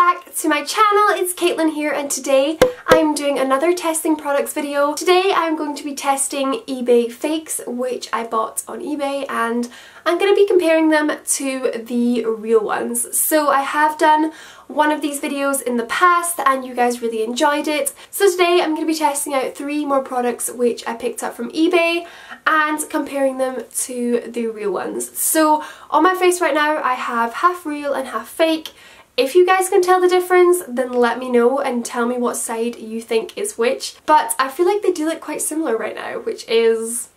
back to my channel, it's Kaitlin here and today I'm doing another testing products video. Today I'm going to be testing eBay fakes which I bought on eBay and I'm going to be comparing them to the real ones. So I have done one of these videos in the past and you guys really enjoyed it. So today I'm going to be testing out three more products which I picked up from eBay and comparing them to the real ones. So on my face right now I have half real and half fake. If you guys can tell the difference, then let me know and tell me what side you think is which. But I feel like they do look quite similar right now, which is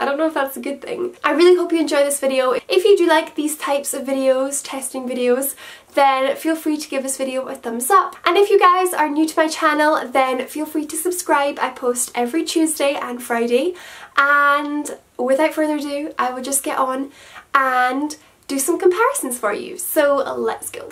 I don't know if that's a good thing. I really hope you enjoy this video. If you do like these types of videos, testing videos, then feel free to give this video a thumbs up. And if you guys are new to my channel, then feel free to subscribe. I post every Tuesday and Friday. And without further ado, I will just get on and do some comparisons for you. So let's go.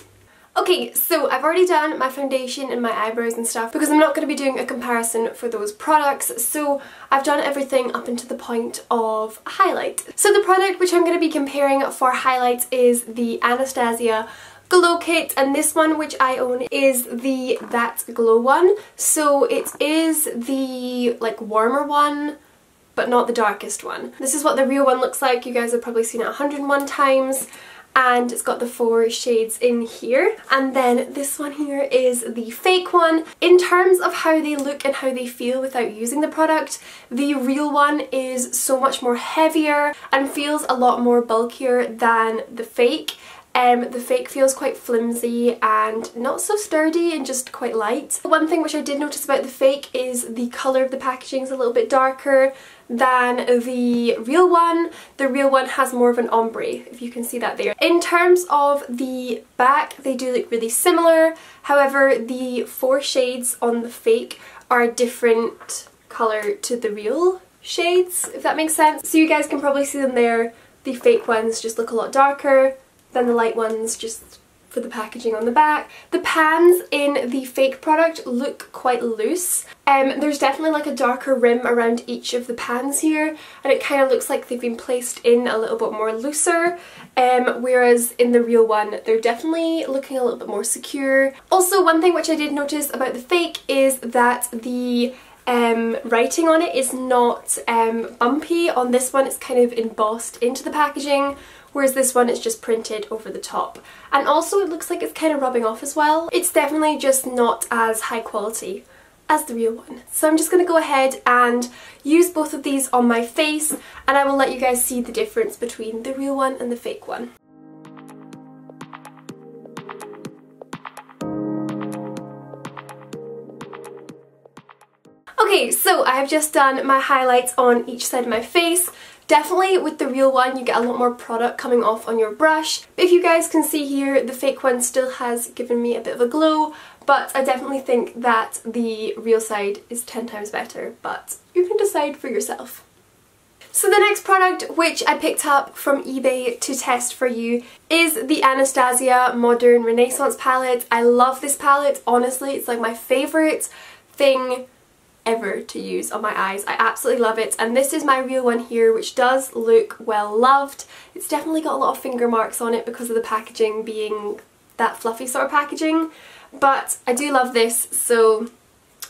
Okay, so I've already done my foundation and my eyebrows and stuff because I'm not going to be doing a comparison for those products, so I've done everything up until the point of highlight. So the product which I'm going to be comparing for highlights is the Anastasia Glow Kit and this one which I own is the That Glow one. So it is the like warmer one but not the darkest one. This is what the real one looks like. You guys have probably seen it 101 times and it's got the four shades in here and then this one here is the fake one. In terms of how they look and how they feel without using the product the real one is so much more heavier and feels a lot more bulkier than the fake um, the fake feels quite flimsy and not so sturdy and just quite light. One thing which I did notice about the fake is the colour of the packaging is a little bit darker than the real one. The real one has more of an ombre, if you can see that there. In terms of the back, they do look really similar. However, the four shades on the fake are a different colour to the real shades, if that makes sense. So you guys can probably see them there. The fake ones just look a lot darker than the light ones just for the packaging on the back. The pans in the fake product look quite loose. Um, there's definitely like a darker rim around each of the pans here and it kind of looks like they've been placed in a little bit more looser um, whereas in the real one they're definitely looking a little bit more secure. Also one thing which I did notice about the fake is that the um, writing on it is not um, bumpy. On this one it's kind of embossed into the packaging whereas this one is just printed over the top. And also it looks like it's kind of rubbing off as well. It's definitely just not as high quality as the real one. So I'm just going to go ahead and use both of these on my face and I will let you guys see the difference between the real one and the fake one. Okay, so I've just done my highlights on each side of my face. Definitely with the real one you get a lot more product coming off on your brush. If you guys can see here, the fake one still has given me a bit of a glow, but I definitely think that the real side is 10 times better, but you can decide for yourself. So the next product which I picked up from eBay to test for you is the Anastasia Modern Renaissance palette. I love this palette, honestly, it's like my favourite thing ever to use on my eyes. I absolutely love it and this is my real one here which does look well loved. It's definitely got a lot of finger marks on it because of the packaging being that fluffy sort of packaging but I do love this so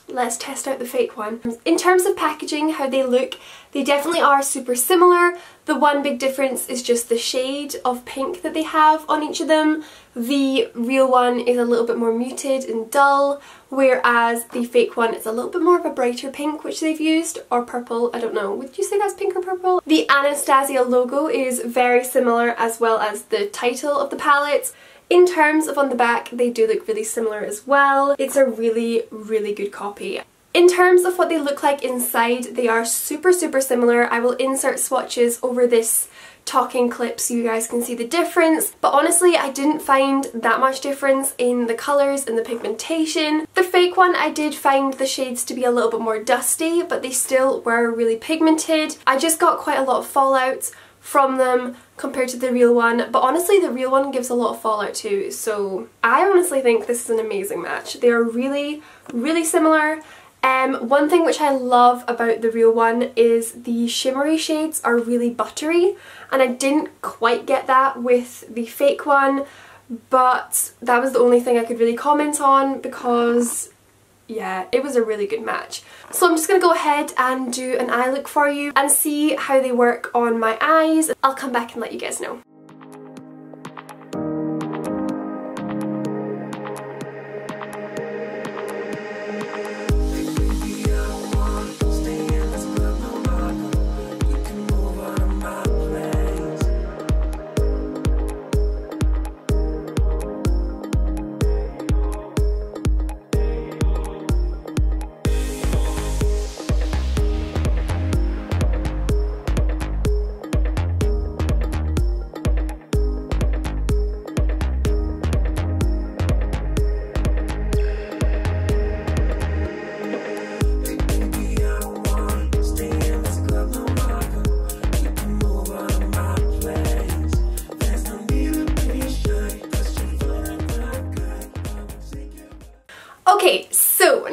let's test out the fake one. In terms of packaging, how they look, they definitely are super similar. The one big difference is just the shade of pink that they have on each of them. The real one is a little bit more muted and dull, whereas the fake one is a little bit more of a brighter pink which they've used, or purple, I don't know. Would you say that's pink or purple? The Anastasia logo is very similar as well as the title of the palette. In terms of on the back, they do look really similar as well. It's a really, really good copy. In terms of what they look like inside, they are super, super similar. I will insert swatches over this talking clip so you guys can see the difference. But honestly, I didn't find that much difference in the colours and the pigmentation. The fake one, I did find the shades to be a little bit more dusty, but they still were really pigmented. I just got quite a lot of fallout from them compared to the real one. But honestly the real one gives a lot of fallout too. So I honestly think this is an amazing match. They are really really similar. Um, one thing which I love about the real one is the shimmery shades are really buttery and I didn't quite get that with the fake one but that was the only thing I could really comment on because yeah, it was a really good match. So I'm just going to go ahead and do an eye look for you and see how they work on my eyes. I'll come back and let you guys know.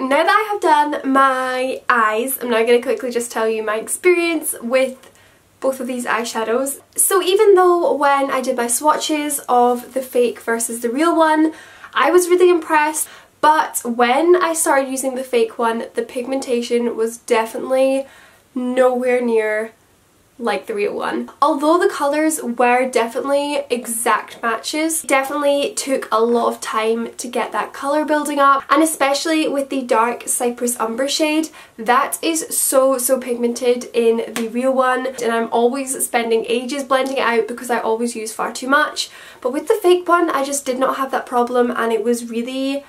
Now that I have done my eyes, I'm now going to quickly just tell you my experience with both of these eyeshadows. So even though when I did my swatches of the fake versus the real one, I was really impressed, but when I started using the fake one, the pigmentation was definitely nowhere near like the real one. Although the colours were definitely exact matches, definitely took a lot of time to get that colour building up and especially with the dark Cyprus Umber shade, that is so so pigmented in the real one and I'm always spending ages blending it out because I always use far too much. But with the fake one I just did not have that problem and it was really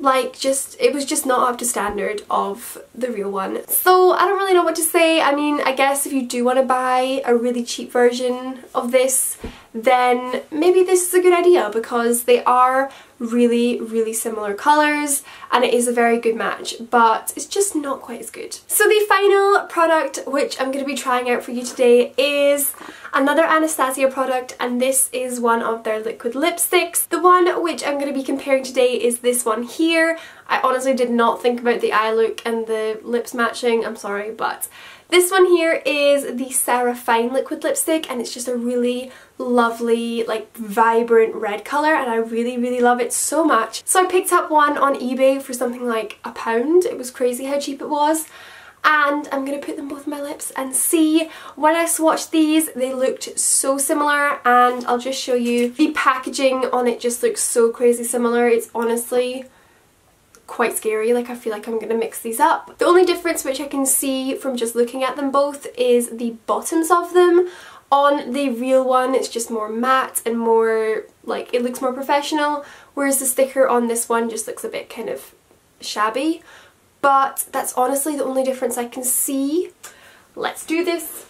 like just it was just not up to standard of the real one. So I don't really know what to say. I mean I guess if you do want to buy a really cheap version of this then maybe this is a good idea because they are really really similar colours and it is a very good match but it's just not quite as good. So the final product which I'm going to be trying out for you today is another Anastasia product and this is one of their liquid lipsticks. The one which I'm going to be comparing today is this one here. I honestly did not think about the eye look and the lips matching, I'm sorry but this one here is the Sarafine liquid lipstick and it's just a really lovely like vibrant red colour and I really really love it so much. So I picked up one on eBay for something like a pound. It was crazy how cheap it was and I'm going to put them both on my lips and see. When I swatched these they looked so similar and I'll just show you. The packaging on it just looks so crazy similar. It's honestly quite scary like I feel like I'm gonna mix these up. The only difference which I can see from just looking at them both is the bottoms of them. On the real one it's just more matte and more like it looks more professional whereas the sticker on this one just looks a bit kind of shabby but that's honestly the only difference I can see. Let's do this.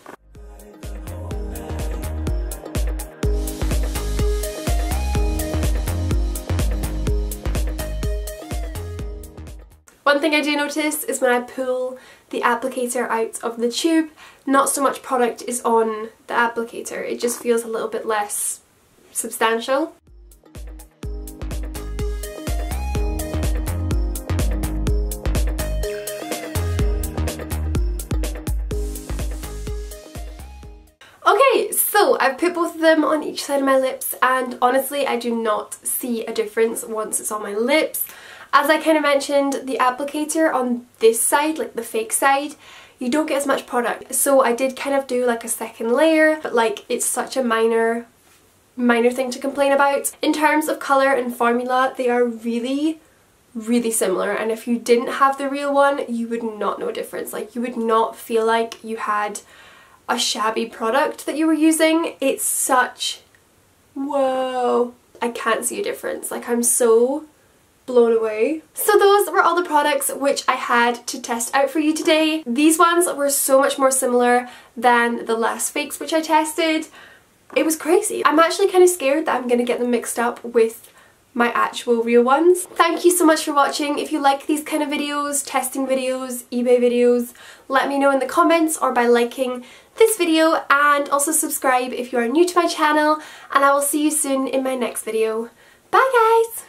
One thing I do notice is when I pull the applicator out of the tube, not so much product is on the applicator. It just feels a little bit less substantial. I've put both of them on each side of my lips and honestly I do not see a difference once it's on my lips. As I kind of mentioned, the applicator on this side, like the fake side, you don't get as much product. So I did kind of do like a second layer, but like it's such a minor, minor thing to complain about. In terms of colour and formula, they are really, really similar. And if you didn't have the real one, you would not know a difference. Like you would not feel like you had a shabby product that you were using. It's such, whoa. I can't see a difference. Like I'm so blown away. So those were all the products which I had to test out for you today. These ones were so much more similar than the last fakes which I tested. It was crazy. I'm actually kind of scared that I'm going to get them mixed up with my actual real ones. Thank you so much for watching. If you like these kind of videos, testing videos, eBay videos, let me know in the comments or by liking this video and also subscribe if you are new to my channel and I will see you soon in my next video. Bye guys!